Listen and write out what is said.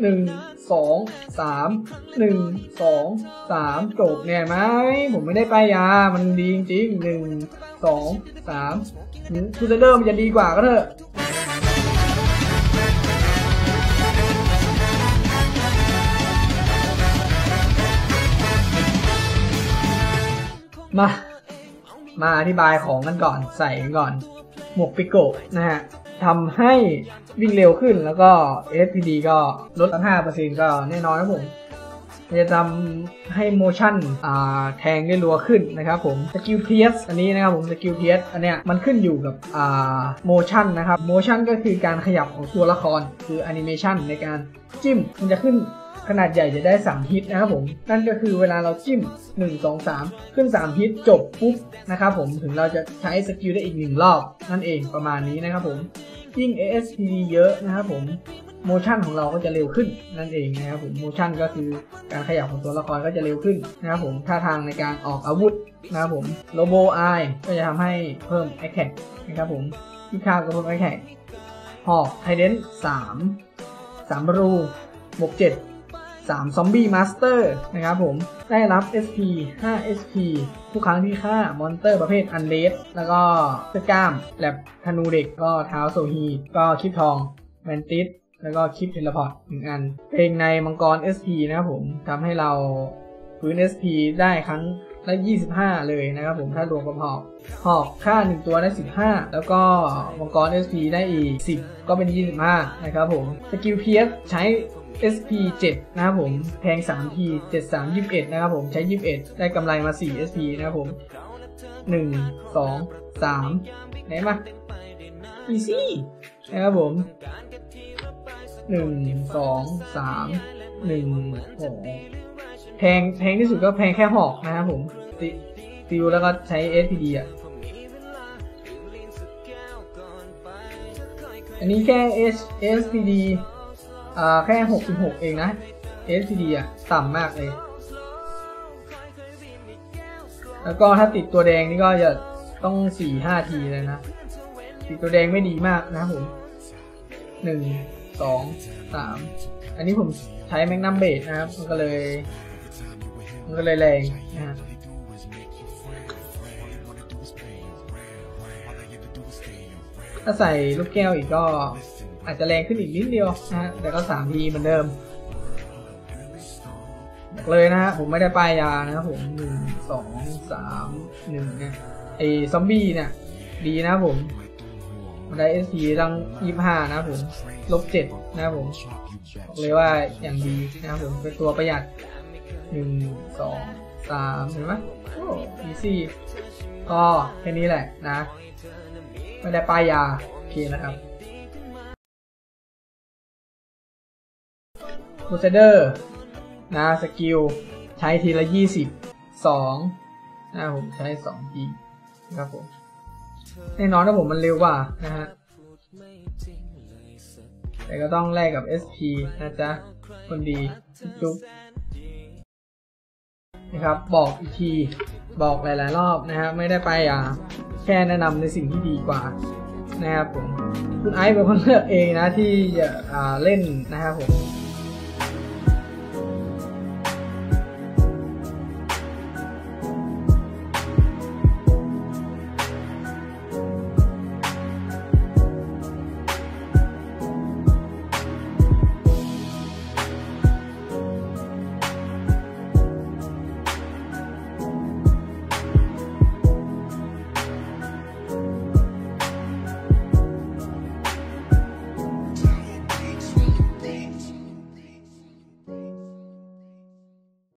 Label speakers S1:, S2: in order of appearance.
S1: หนึ่งสองสามหนึ่งสองสามจบเนี่ยไหมผมไม่ได้ป้ายยามันดีจริงหนึ่งสองสามคูเซเดอร์มันจะดีกว่าก็เถอะมา มาอธิบายของกันก่อนใส่กันก่อน หมวกปิโกะนะฮะ ทำให้วิ่งเร็วขึ้นแล้วก็ ASPD ก็ลดตั้ง5%ก็แน่นอนนะผมจะทำให้ motion อ่าแทงได้รัวขึ้นนะครับผมสกิล Pierce อันนี้นะครับผมสกิล Pierce อันเนี้ยมันขึ้นอยู่กับอ่า motion นะครับ motion ก็คือการขยับของตัวละครคือ animation ในการจิ้มมันจะขึ้นขนาดใหญ่จะได้3ฮิตนะครับผม นั่นก็คือเวลาเราจิ้ม 1 2 3 ขึ้น 3 ฮิตจบปุ๊บนะครับผมถึงเราจะใช้สกิลได้อีก 1 รอบนั่นเองประมาณนี้นะครับผม ยิ่ง ASPD เยอะนะครับผมโมชั่นของเราก็จะเร็วขึ้นนั่นเองนะครับผมโมชั่นก็คือการขยับของตัวละครก็จะเร็วขึ้นนะครับผมท่าทางในการออกอาวุธนะครับผมโลโบไอก็จะทำให้เพิ่มแอคแท็กนะครับผมที่ข้าวก็เพิ่มแอคแท็กหอกไทเดนสามสามรูบวกเจ็ด สามซอมบี้มาสเตอร์นะครับผม ได้รับ SP 5 SP ทุกครั้งที่ฆ่ามอนเตอร์ประเภทอันเลสแล้วก็เสื้อกล้ามแลบธนูเด็กก็เท้าโซฮี ก็คลิปทองแมนติสแล้วก็คลิปเทเลพอร์ตหนึ่งอัน เพลงในมังกร SP นะครับผมทำให้เราฟื้น SP ได้ครั้งละ 25 เลยนะครับผมถ้ารวมกับหอก หอกค่า 1 ตัวได้ 15 แล้วก็มังกร SP ได้อีก 10 ก็เป็น 25 นะครับผม สกิลเพียสใช้ SP 7 นะครับผมแพง3ที73 21 นะครับผมใช้ 21 ได้กำไรมา 4 SP นะครับผม 1 2 3 ไหนมา easy นะครับผมหนึ่งสองสามหนึ่งโอ้แพงแพงที่สุดก็แพงแค่หอกนะครับผมติติวแล้วก็ใช้ SPD อะอันนี้แค่ S SPD อ่าแค่หกสิบหกเองนะ SPD อะ ต่ำมากเลย แล้วก็ถ้าติดตัวแดงนี่ก็จะต้องสี่ห้าทีเลยนะ ติดตัวแดงไม่ดีมากนะผมหนึ่งสองสามอันนี้ผมใช้แมกนัมเบสนะครับ มันก็เลย มันก็เลยแรงนะฮะถ้าใส่ลูกแก้วอีกก็ อาจจะแรงขึ้นอีกนิดเดียวนะฮะแต่ก็สามทีเหมือนเดิมเลยนะฮะผมไม่ได้ป้ายยานะผมหนึ่งสองสามหนึ่งเนี่ยไอ้ซอมบี้เนี่ยดีนะผมได้เอสพีตั้งยี่ห้านะผมลบเจ็ดนะผมบอกเลยว่าอย่างดีนะผมเป็นตัวประหยัดหนึ่งสองสามเห็นไหมโอ้easy ก็แค่นี้แหละนะ ไม่ได้ป้ายยา โอเคนะครับ โ r เซเดอร์นะสกิลใช้ทีละยี่สิบสองนะผมใช้สองทีนะครับผมแน่นอนนะผมมันเร็วกว่านะฮะแต่ก็ต้องแลกกับ SP นะจ๊ะ คนดีจุ๊บนะครับบอกอีกทีบอกหลาย ๆ รอบนะฮะไม่ได้ไปอ่าแค่แนะนำในสิ่งที่ดีกว่านะครับผมคุณไอซ์เป็นคนเลือกเองนะที่จะเล่นนะครับผม